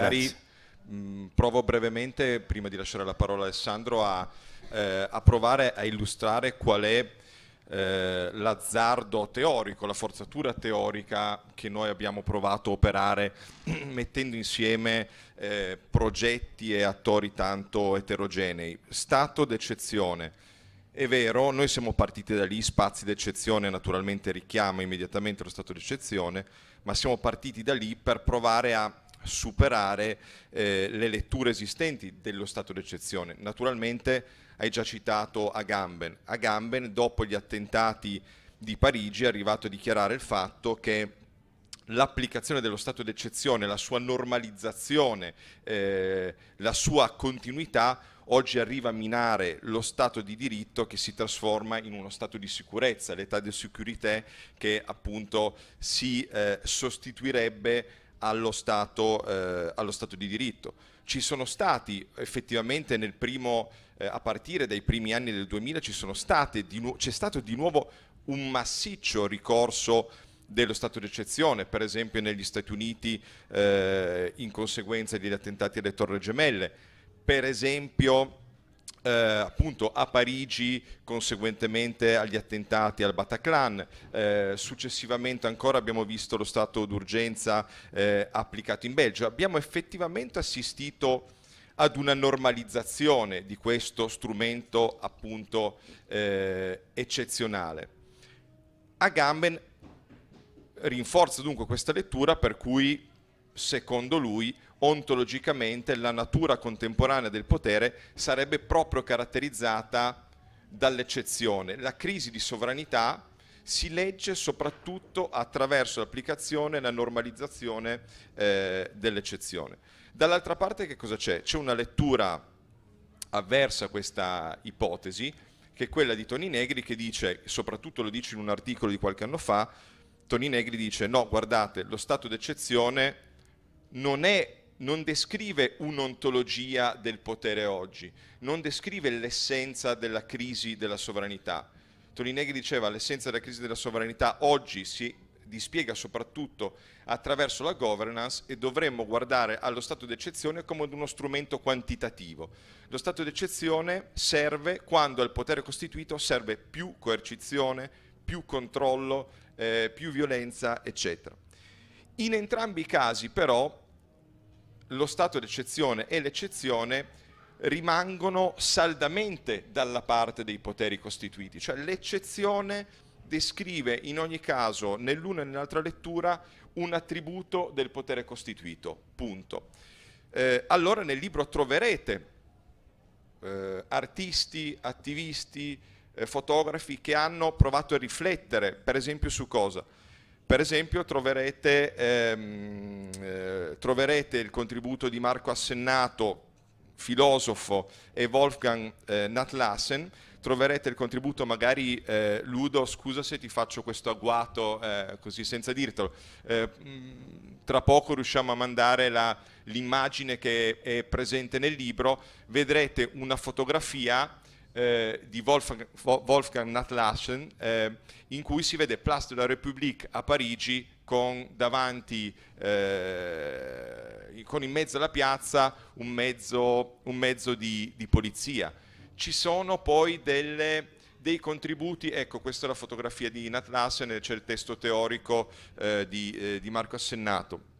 Magari mh, provo brevemente, prima di lasciare la parola a Alessandro, a, eh, a provare a illustrare qual è eh, l'azzardo teorico, la forzatura teorica che noi abbiamo provato a operare mettendo insieme eh, progetti e attori tanto eterogenei. Stato d'eccezione. È vero, noi siamo partiti da lì, spazi d'eccezione naturalmente richiama immediatamente lo stato d'eccezione, ma siamo partiti da lì per provare a superare eh, le letture esistenti dello stato d'eccezione. Naturalmente hai già citato Agamben. Agamben dopo gli attentati di Parigi è arrivato a dichiarare il fatto che l'applicazione dello stato d'eccezione, la sua normalizzazione, eh, la sua continuità oggi arriva a minare lo stato di diritto che si trasforma in uno stato di sicurezza, l'età di sécurité che appunto si eh, sostituirebbe allo stato, eh, allo stato, di diritto. Ci sono stati effettivamente nel primo, eh, a partire dai primi anni del 2000, c'è stato di nuovo un massiccio ricorso dello stato d'eccezione, per esempio negli Stati Uniti eh, in conseguenza degli attentati alle Torre Gemelle, per esempio eh, appunto a Parigi conseguentemente agli attentati al Bataclan, eh, successivamente ancora abbiamo visto lo stato d'urgenza eh, applicato in Belgio. Abbiamo effettivamente assistito ad una normalizzazione di questo strumento appunto eh, eccezionale. Agamben rinforza dunque questa lettura per cui secondo lui ontologicamente la natura contemporanea del potere sarebbe proprio caratterizzata dall'eccezione. La crisi di sovranità si legge soprattutto attraverso l'applicazione e la normalizzazione eh, dell'eccezione. Dall'altra parte che cosa c'è? C'è una lettura avversa a questa ipotesi, che è quella di Toni Negri che dice, soprattutto lo dice in un articolo di qualche anno fa, Toni Negri dice no, guardate, lo stato d'eccezione non è non descrive un'ontologia del potere oggi, non descrive l'essenza della crisi della sovranità. Tonineghi diceva l'essenza della crisi della sovranità oggi si dispiega soprattutto attraverso la governance e dovremmo guardare allo stato d'eccezione come ad uno strumento quantitativo. Lo stato d'eccezione serve quando al potere costituito serve più coercizione, più controllo, eh, più violenza, eccetera. In entrambi i casi però lo stato d'eccezione e l'eccezione rimangono saldamente dalla parte dei poteri costituiti, cioè l'eccezione descrive in ogni caso nell'una e nell'altra lettura un attributo del potere costituito, punto. Eh, allora nel libro troverete eh, artisti, attivisti, eh, fotografi che hanno provato a riflettere, per esempio su cosa? Per esempio troverete, ehm, eh, troverete, il contributo di Marco Assennato, filosofo, e Wolfgang eh, Natlassen, troverete il contributo magari, eh, Ludo, scusa se ti faccio questo agguato eh, così senza dirtelo, eh, tra poco riusciamo a mandare l'immagine che è presente nel libro, vedrete una fotografia eh, di Wolfgang, Wolfgang Natlassen eh, in cui si vede Place de la République a Parigi con davanti, eh, con in mezzo alla piazza un mezzo, un mezzo di, di, polizia. Ci sono poi delle, dei contributi, ecco questa è la fotografia di Natlassen c'è il testo teorico eh, di, eh, di Marco Assennato.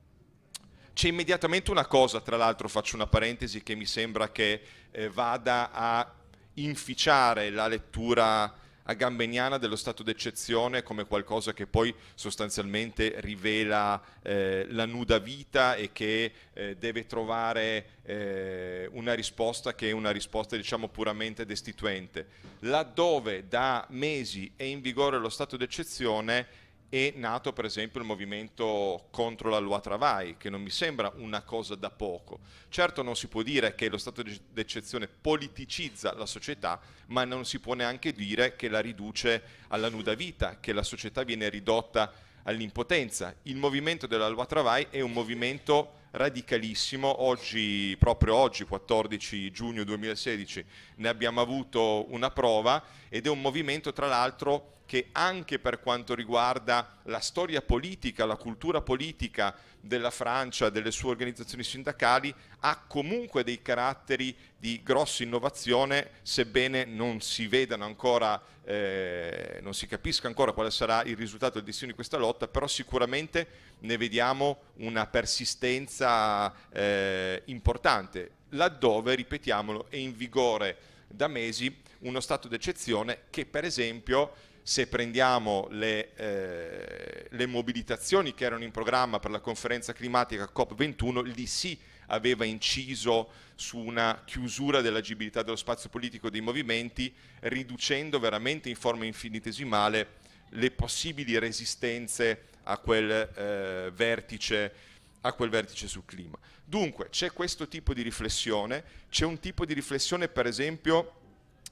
C'è immediatamente una cosa, tra l'altro faccio una parentesi che mi sembra che eh, vada a inficiare la lettura agambeniana dello stato d'eccezione come qualcosa che poi sostanzialmente rivela eh, la nuda vita e che eh, deve trovare eh, una risposta che è una risposta diciamo puramente destituente. Laddove da mesi è in vigore lo stato d'eccezione è nato per esempio il movimento contro la loi travail, che non mi sembra una cosa da poco. Certo non si può dire che lo stato d'eccezione politicizza la società, ma non si può neanche dire che la riduce alla nuda vita, che la società viene ridotta all'impotenza. Il movimento della loi travail è un movimento radicalissimo, oggi, proprio oggi, 14 giugno 2016, ne abbiamo avuto una prova ed è un movimento tra l'altro che anche per quanto riguarda la storia politica, la cultura politica della Francia, delle sue organizzazioni sindacali, ha comunque dei caratteri di grossa innovazione, sebbene non si vedano ancora, eh, non si capisca ancora quale sarà il risultato del destino di questa lotta, però sicuramente ne vediamo una persistenza eh, importante, laddove, ripetiamolo, è in vigore da mesi uno stato d'eccezione che per esempio se prendiamo le, eh, le, mobilitazioni che erano in programma per la conferenza climatica COP21, lì sì aveva inciso su una chiusura dell'agibilità dello spazio politico dei movimenti, riducendo veramente in forma infinitesimale le possibili resistenze a quel, eh, vertice, a quel vertice sul clima. Dunque c'è questo tipo di riflessione, c'è un tipo di riflessione per esempio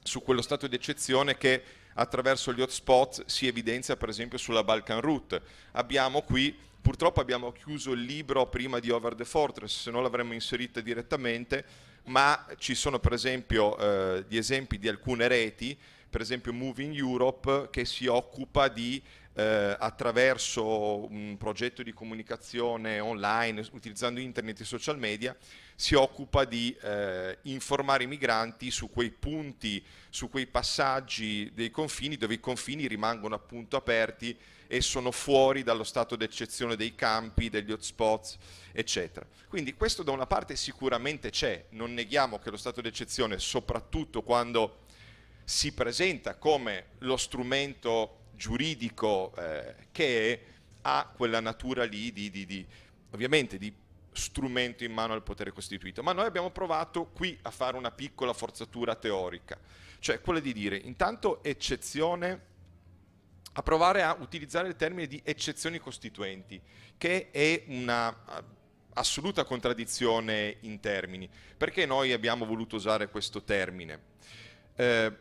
su quello stato di eccezione che attraverso gli hotspot si evidenzia per esempio sulla Balkan Route. Abbiamo qui, purtroppo abbiamo chiuso il libro prima di Over the Fortress, se no l'avremmo inserita direttamente, ma ci sono per esempio eh, gli esempi di alcune reti, per esempio Moving Europe, che si occupa di eh, attraverso un progetto di comunicazione online, utilizzando internet e social media, si occupa di eh, informare i migranti su quei punti, su quei passaggi dei confini dove i confini rimangono appunto aperti e sono fuori dallo stato d'eccezione dei campi, degli hotspots, eccetera. Quindi questo da una parte sicuramente c'è, non neghiamo che lo stato d'eccezione, soprattutto quando si presenta come lo strumento giuridico eh, che ha quella natura lì di, di, di, ovviamente di strumento in mano al potere costituito, ma noi abbiamo provato qui a fare una piccola forzatura teorica, cioè quella di dire intanto eccezione, a provare a utilizzare il termine di eccezioni costituenti, che è una assoluta contraddizione in termini. Perché noi abbiamo voluto usare questo termine? Eh,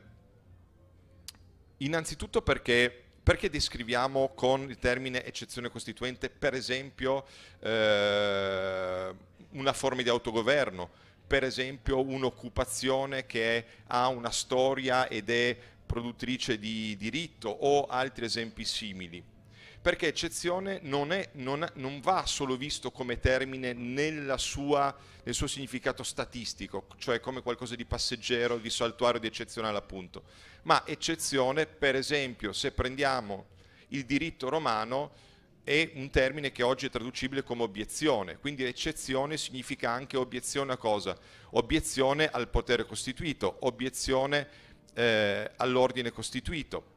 innanzitutto perché perché descriviamo con il termine eccezione costituente, per esempio, eh, una forma di autogoverno, per esempio un'occupazione che ha una storia ed è produttrice di diritto o altri esempi simili? Perché eccezione non, è, non, non va solo visto come termine sua, nel suo significato statistico, cioè come qualcosa di passeggero, di saltuario, di eccezionale appunto ma eccezione per esempio se prendiamo il diritto romano è un termine che oggi è traducibile come obiezione, quindi eccezione significa anche obiezione a cosa? Obiezione al potere costituito, obiezione eh, all'ordine costituito.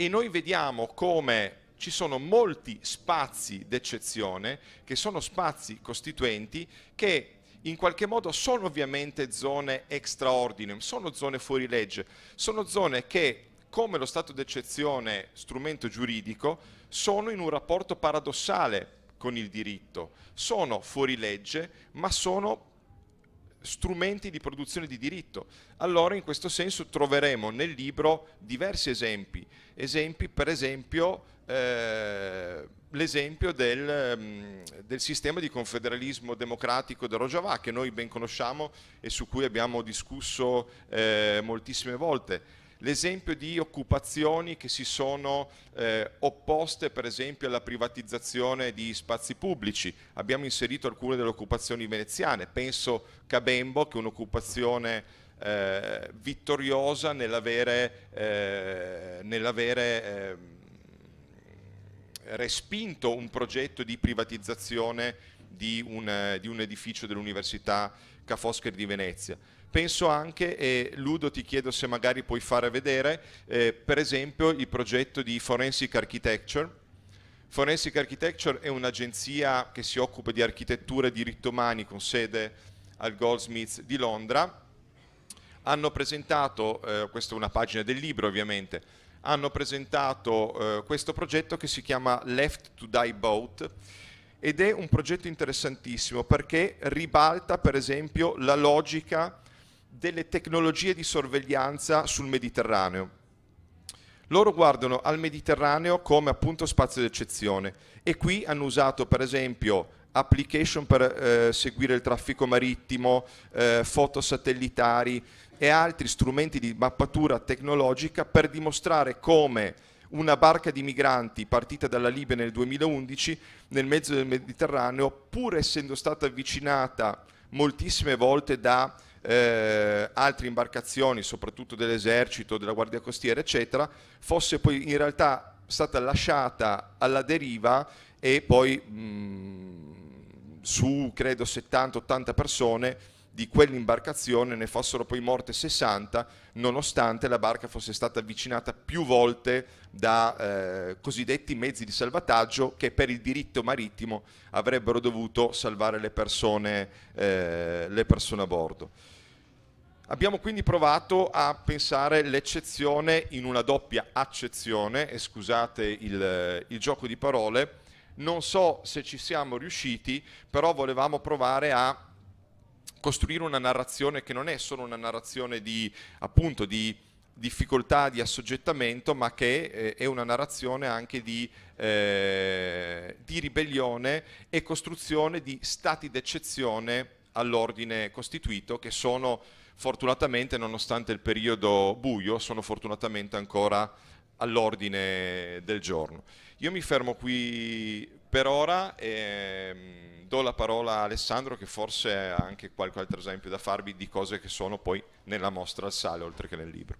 E noi vediamo come ci sono molti spazi d'eccezione, che sono spazi costituenti, che in qualche modo sono ovviamente zone extraordinum, sono zone fuori legge, sono zone che come lo stato d'eccezione strumento giuridico sono in un rapporto paradossale con il diritto, sono fuori legge ma sono strumenti di produzione di diritto. Allora in questo senso troveremo nel libro diversi esempi, esempi per esempio eh, l'esempio del, mm, del, sistema di confederalismo democratico del Rojava che noi ben conosciamo e su cui abbiamo discusso eh, moltissime volte. L'esempio di occupazioni che si sono eh, opposte per esempio alla privatizzazione di spazi pubblici. Abbiamo inserito alcune delle occupazioni veneziane, penso Cabembo che è un'occupazione eh, vittoriosa nell'avere, eh, nell'avere ehm, respinto un progetto di privatizzazione di un, di un edificio dell'Università Ca' Foscari di Venezia. Penso anche, e Ludo ti chiedo se magari puoi fare vedere, eh, per esempio il progetto di Forensic Architecture. Forensic Architecture è un'agenzia che si occupa di architettura e diritto umani con sede al Goldsmiths di Londra. Hanno presentato, eh, questa è una pagina del libro ovviamente, hanno presentato eh, questo progetto che si chiama Left to Die Boat ed è un progetto interessantissimo perché ribalta per esempio la logica delle tecnologie di sorveglianza sul Mediterraneo. Loro guardano al Mediterraneo come appunto spazio d'eccezione e qui hanno usato per esempio application per eh, seguire il traffico marittimo, eh, foto satellitari e altri strumenti di mappatura tecnologica per dimostrare come una barca di migranti partita dalla Libia nel 2011 nel mezzo del Mediterraneo, pur essendo stata avvicinata moltissime volte da eh, altre imbarcazioni, soprattutto dell'esercito, della Guardia Costiera, eccetera, fosse poi in realtà stata lasciata alla deriva e poi mh, su credo 70-80 persone di quell'imbarcazione ne fossero poi morte 60 nonostante la barca fosse stata avvicinata più volte da eh, cosiddetti mezzi di salvataggio che per il diritto marittimo avrebbero dovuto salvare le persone, eh, le persone a bordo. Abbiamo quindi provato a pensare l'eccezione in una doppia accezione, e scusate il, il gioco di parole, non so se ci siamo riusciti, però volevamo provare a costruire una narrazione che non è solo una narrazione di, appunto, di difficoltà di assoggettamento, ma che eh, è una narrazione anche di, eh, di ribellione e costruzione di stati d'eccezione all'ordine costituito che sono fortunatamente, nonostante il periodo buio, sono fortunatamente ancora all'ordine del giorno. Io mi fermo qui per ora e mm, do la parola a Alessandro che forse ha anche qualche altro esempio da farvi di cose che sono poi nella mostra al sale oltre che nel libro.